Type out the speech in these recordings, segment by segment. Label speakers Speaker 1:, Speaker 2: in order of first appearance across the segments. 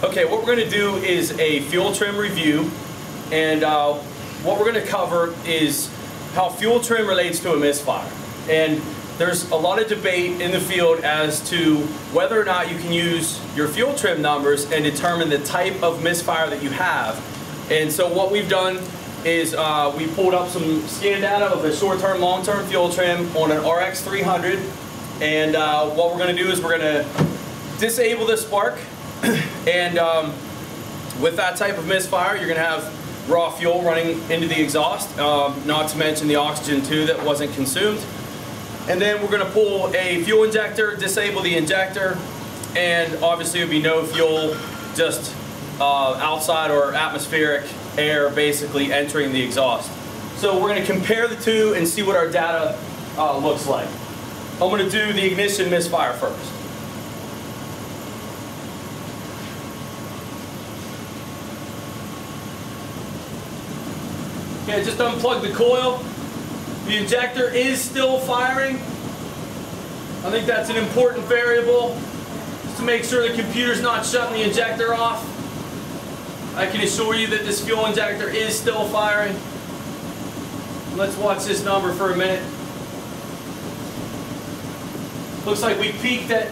Speaker 1: Okay, what we're going to do is a fuel trim review, and uh, what we're going to cover is how fuel trim relates to a misfire. And there's a lot of debate in the field as to whether or not you can use your fuel trim numbers and determine the type of misfire that you have. And so what we've done is uh, we pulled up some scan data of a short-term, long-term fuel trim on an RX 300. And uh, what we're going to do is we're going to disable the spark. and um, with that type of misfire, you're going to have raw fuel running into the exhaust, um, not to mention the oxygen too that wasn't consumed. And then we're going to pull a fuel injector, disable the injector, and obviously it would be no fuel, just uh, outside or atmospheric air basically entering the exhaust. So we're going to compare the two and see what our data uh, looks like. I'm going to do the ignition misfire first. Okay, just unplug the coil. The injector is still firing. I think that's an important variable to make sure the computer's not shutting the injector off. I can assure you that this fuel injector is still firing. Let's watch this number for a minute. Looks like we peaked at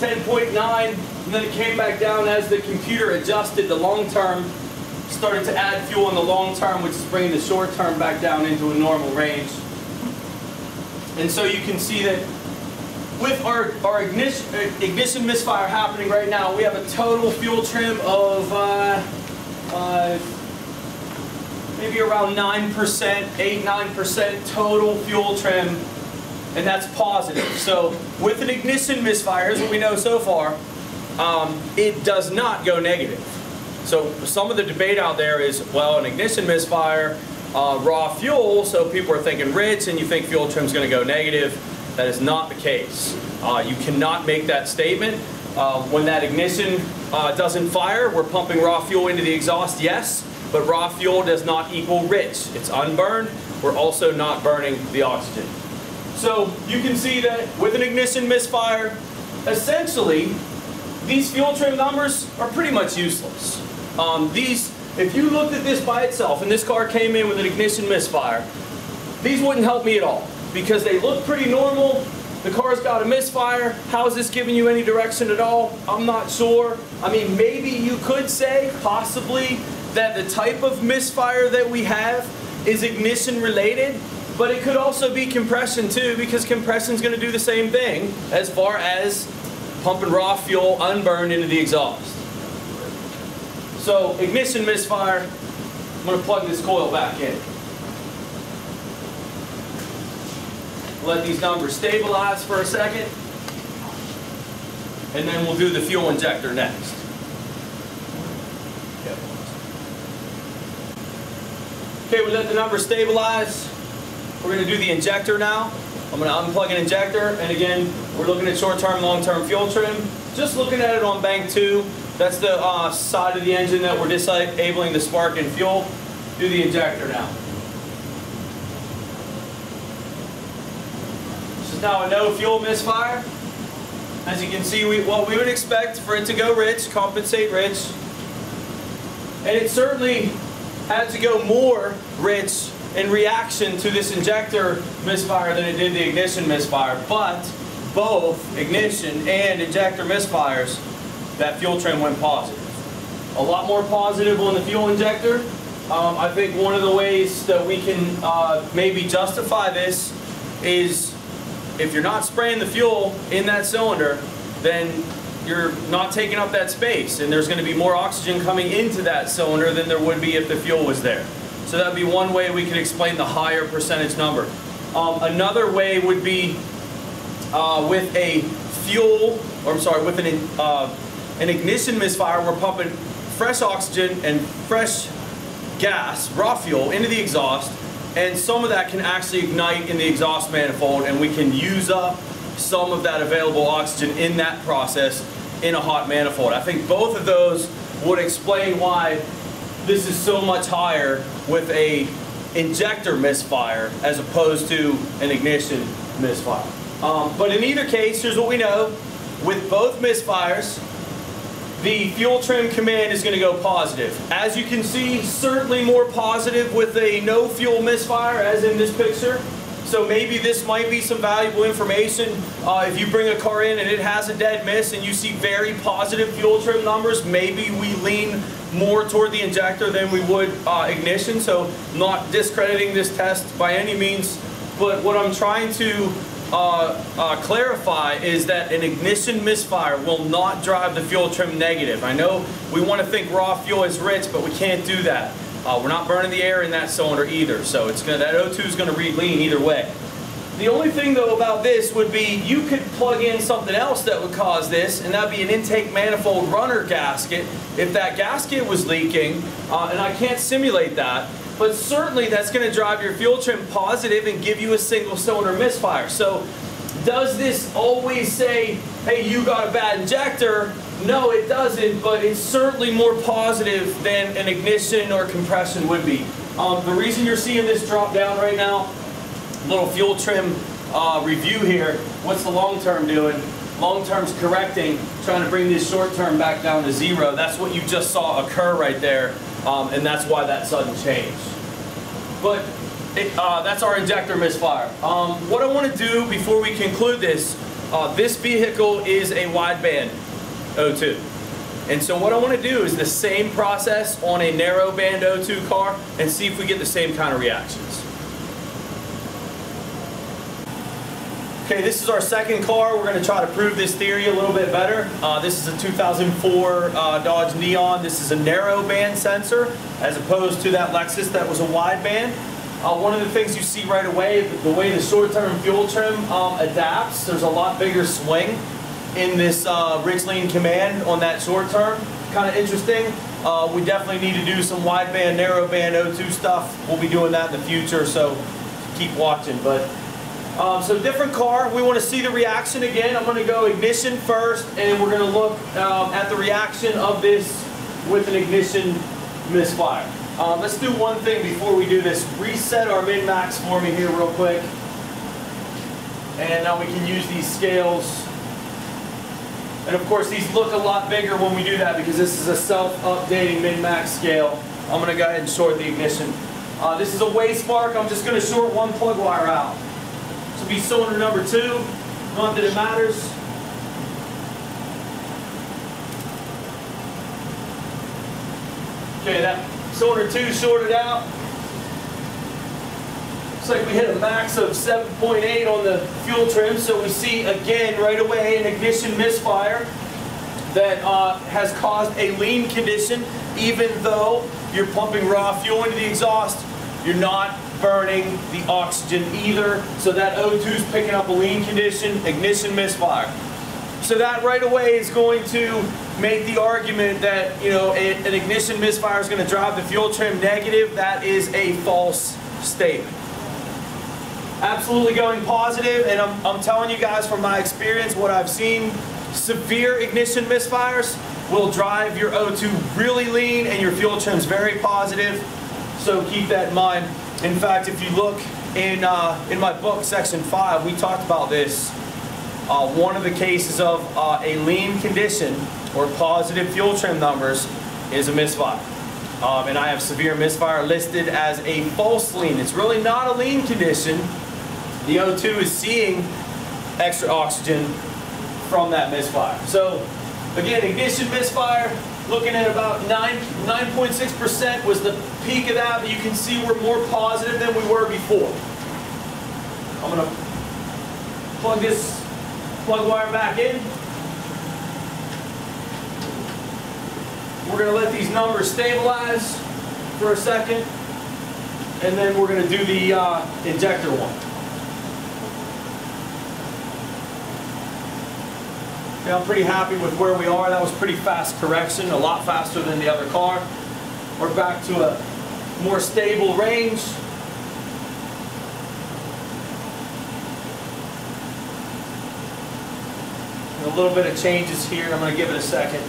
Speaker 1: 10.9 and then it came back down as the computer adjusted the long term, started to add fuel in the long term, which is bringing the short term back down into a normal range. And so you can see that with our, our ignition, uh, ignition misfire happening right now, we have a total fuel trim of uh, uh, maybe around 9%, 8, 9% total fuel trim, and that's positive. So with an ignition misfire, here's what we know so far, um, it does not go negative. So some of the debate out there is, well, an ignition misfire, uh, raw fuel, so people are thinking rich and you think fuel trim is going to go negative. That is not the case. Uh, you cannot make that statement. Uh, when that ignition uh, doesn't fire, we're pumping raw fuel into the exhaust, yes, but raw fuel does not equal rich. It's unburned. We're also not burning the oxygen. So you can see that with an ignition misfire, essentially, these fuel trim numbers are pretty much useless. Um, these if you looked at this by itself and this car came in with an ignition misfire, these wouldn't help me at all because they look pretty normal. The car's got a misfire. How is this giving you any direction at all? I'm not sure. I mean, maybe you could say, possibly, that the type of misfire that we have is ignition related, but it could also be compression too because compression is going to do the same thing as far as pumping raw fuel unburned into the exhaust. So ignition misfire, I'm going to plug this coil back in. Let these numbers stabilize for a second. And then we'll do the fuel injector next. Okay, we let the numbers stabilize. We're going to do the injector now. I'm going to unplug an injector. And again, we're looking at short-term, long-term fuel trim. Just looking at it on bank two. That's the uh, side of the engine that we're disabling the spark and fuel. Do the injector now. This is now a no fuel misfire. As you can see, we, what we would expect for it to go rich, compensate rich. And it certainly had to go more rich in reaction to this injector misfire than it did the ignition misfire. But both ignition and injector misfires that fuel trim went positive. A lot more positive on the fuel injector. Um, I think one of the ways that we can uh, maybe justify this is if you're not spraying the fuel in that cylinder, then you're not taking up that space and there's going to be more oxygen coming into that cylinder than there would be if the fuel was there. So that would be one way we could explain the higher percentage number. Um, another way would be uh, with a fuel, or I'm sorry, with an uh, an ignition misfire, we're pumping fresh oxygen and fresh gas, raw fuel, into the exhaust, and some of that can actually ignite in the exhaust manifold, and we can use up some of that available oxygen in that process in a hot manifold. I think both of those would explain why this is so much higher with a injector misfire as opposed to an ignition misfire. Um, but in either case, here's what we know. With both misfires, the fuel trim command is going to go positive. As you can see, certainly more positive with a no fuel misfire as in this picture. So maybe this might be some valuable information. Uh, if you bring a car in and it has a dead miss and you see very positive fuel trim numbers, maybe we lean more toward the injector than we would uh, ignition. So not discrediting this test by any means, but what I'm trying to uh, uh, clarify is that an ignition misfire will not drive the fuel trim negative. I know we want to think raw fuel is rich, but we can't do that. Uh, we're not burning the air in that cylinder either, so it's gonna, that O2 is going to read lean either way. The only thing though about this would be you could plug in something else that would cause this, and that'd be an intake manifold runner gasket. If that gasket was leaking, uh, and I can't simulate that, but certainly that's going to drive your fuel trim positive and give you a single cylinder misfire. So does this always say, hey, you got a bad injector? No, it doesn't, but it's certainly more positive than an ignition or compression would be. Um, the reason you're seeing this drop down right now, little fuel trim uh, review here, what's the long term doing? Long term's correcting, trying to bring this short term back down to zero. That's what you just saw occur right there, um, and that's why that sudden change. But it, uh, that's our injector misfire. Um, what I want to do before we conclude this, uh, this vehicle is a wideband O2. And so what I want to do is the same process on a narrowband O2 car and see if we get the same kind of reactions. Okay, this is our second car. We're going to try to prove this theory a little bit better. Uh, this is a 2004 uh, Dodge Neon. This is a narrow band sensor as opposed to that Lexus that was a wide band. Uh, one of the things you see right away, the way the short-term fuel trim um, adapts, there's a lot bigger swing in this uh, lean Command on that short term. Kind of interesting. Uh, we definitely need to do some wideband, narrowband O2 stuff. We'll be doing that in the future, so keep watching. But um, so different car. We want to see the reaction again. I'm going to go ignition first, and we're going to look um, at the reaction of this with an ignition misfire. Um, let's do one thing before we do this. Reset our min-max for me here real quick. And now we can use these scales. And of course, these look a lot bigger when we do that because this is a self-updating min-max scale. I'm going to go ahead and short the ignition. Uh, this is a waste Wayspark. I'm just going to short one plug wire out be cylinder number two. Not that it matters. Okay, that cylinder two shorted out. Looks like we hit a max of 7.8 on the fuel trim, so we see again right away an ignition misfire that uh, has caused a lean condition even though you're pumping raw fuel into the exhaust. You're not burning the oxygen either. So that O2 is picking up a lean condition, ignition misfire. So that right away is going to make the argument that you know an ignition misfire is going to drive the fuel trim negative. That is a false statement. Absolutely going positive, and I'm, I'm telling you guys from my experience, what I've seen, severe ignition misfires will drive your O2 really lean and your fuel trim's very positive. So keep that in mind. In fact, if you look in, uh, in my book, section 5, we talked about this. Uh, one of the cases of uh, a lean condition or positive fuel trim numbers is a misfire. Um, and I have severe misfire listed as a false lean. It's really not a lean condition. The O2 is seeing extra oxygen from that misfire. So again, ignition misfire, looking at about 9, 9.6% was the peak of that, but you can see we're more positive than we were before. I'm to plug this plug wire back in. We're going to let these numbers stabilize for a second, and then we're going to do the uh, injector one. Yeah, I'm pretty happy with where we are. That was pretty fast correction, a lot faster than the other car. We're back to a more stable range. A little bit of changes here, I'm going to give it a second.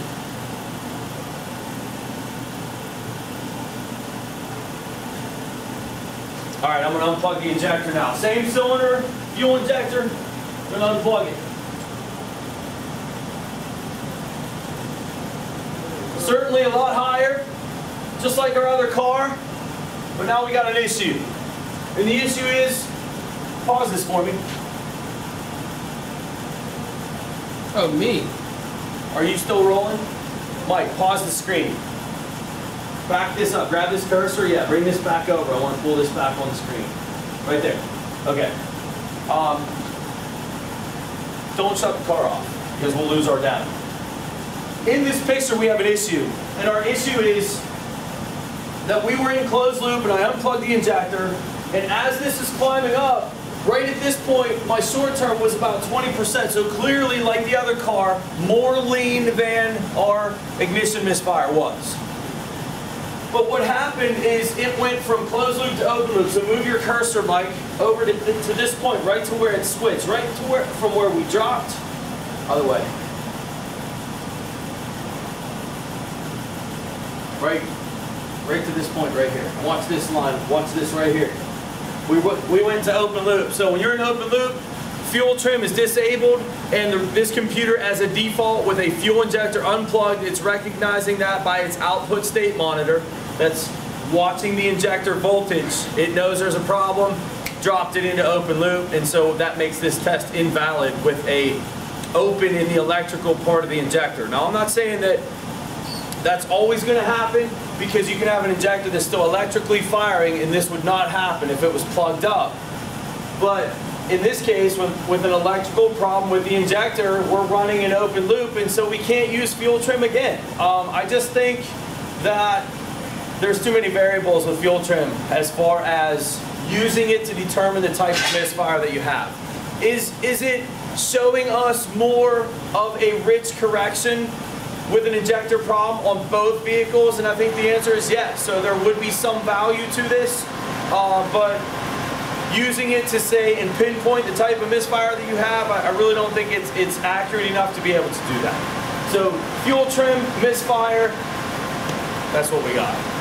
Speaker 1: All right, I'm going to unplug the injector now. Same cylinder, fuel injector, I'm going to unplug it. Certainly a lot higher, just like our other car, but now we got an issue. And the issue is, pause this for me.
Speaker 2: Oh, me?
Speaker 1: Are you still rolling? Mike, pause the screen. Back this up. Grab this cursor. Yeah, bring this back over. I want to pull this back on the screen. Right there. Okay. Um, don't shut the car off because we'll lose our data. In this picture, we have an issue. And our issue is that we were in closed loop and I unplugged the injector. And as this is climbing up, right at this point, my short term was about 20%. So clearly, like the other car, more lean than our ignition misfire was. But what happened is it went from closed loop to open loop. So move your cursor, Mike, over to, to this point, right to where it switched, right to where from where we dropped. Other way. Right, right to this point right here. Watch this line. Watch this right here. We, we went to open loop. So when you're in open loop, fuel trim is disabled, and the, this computer, as a default, with a fuel injector unplugged, it's recognizing that by its output state monitor. That's watching the injector voltage. It knows there's a problem, dropped it into open loop, and so that makes this test invalid with a open in the electrical part of the injector. Now, I'm not saying that that's always going to happen because you can have an injector that's still electrically firing and this would not happen if it was plugged up. But in this case, with, with an electrical problem with the injector, we're running an open loop and so we can't use fuel trim again. Um, I just think that there's too many variables with fuel trim as far as using it to determine the type of misfire that you have. Is, is it showing us more of a rich correction with an injector problem on both vehicles? And I think the answer is yes. So there would be some value to this, uh, but using it to say and pinpoint the type of misfire that you have, I, I really don't think it's, it's accurate enough to be able to do that. So fuel trim, misfire, that's what we got.